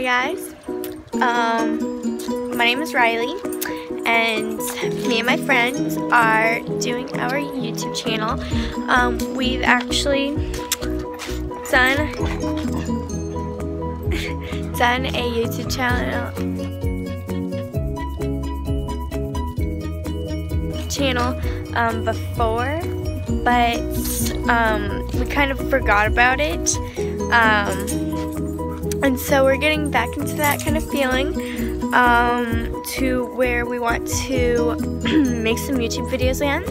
Hi guys, um, my name is Riley and me and my friends are doing our YouTube channel. Um, we've actually done, done a YouTube channel channel um, before but um, we kind of forgot about it um, and so we're getting back into that kind of feeling um, to where we want to make some YouTube videos again.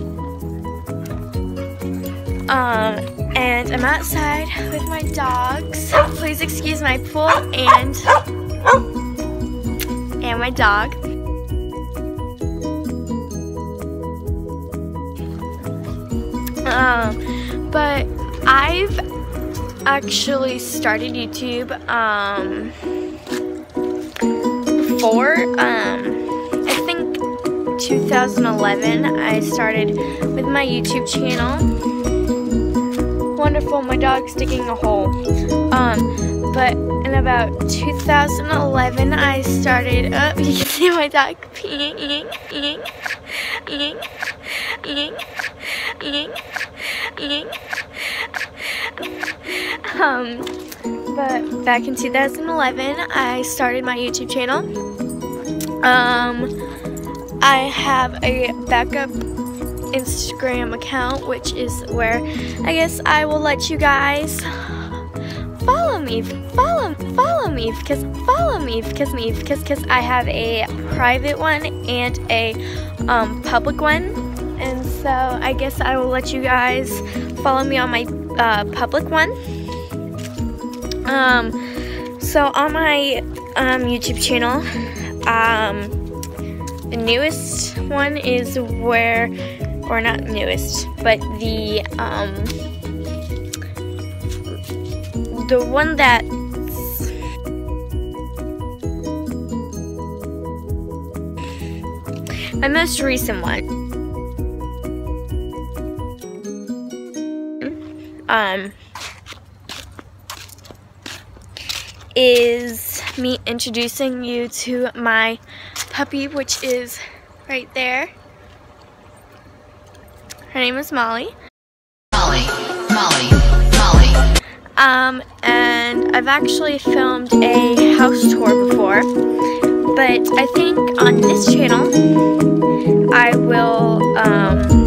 Um, and I'm outside with my dogs. Please excuse my pool and and my dog. Um, but I've actually started YouTube um, before. Um, I think 2011 I started with my YouTube channel. Wonderful, my dog's digging a hole. Um, but in about 2011 I started, oh, you can see my dog peeing, eating, eating, eating, eating, eating. Um, but back in 2011, I started my YouTube channel. Um, I have a backup Instagram account, which is where I guess I will let you guys follow me, follow, follow me, because follow me, because me, because because I have a private one and a um, public one, and so I guess I will let you guys follow me on my uh, public one. Um, so on my um, YouTube channel, um, the newest one is where, or not newest, but the um, the one that my most recent one. Um, is me introducing you to my puppy, which is right there. Her name is Molly. Molly, Molly, Molly. Um, and I've actually filmed a house tour before, but I think on this channel I will, um,